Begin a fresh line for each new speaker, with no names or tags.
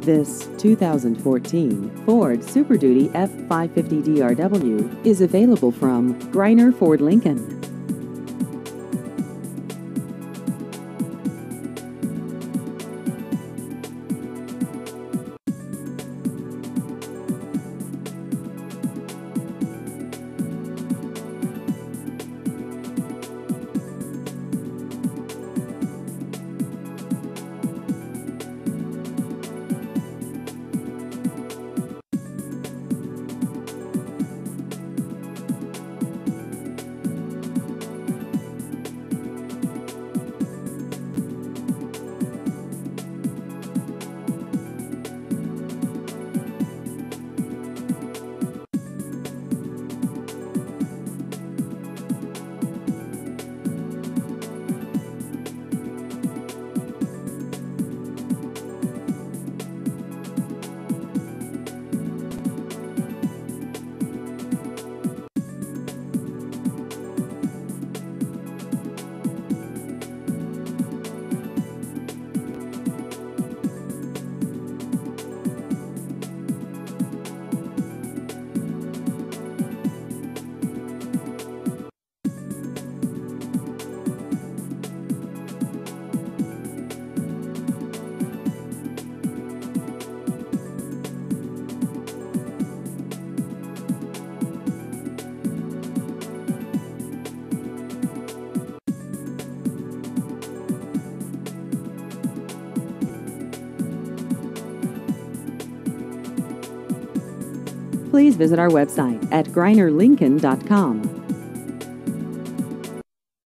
This 2014 Ford Super Duty F550 DRW is available from Greiner Ford Lincoln. Please visit our website at greinerlincoln.com.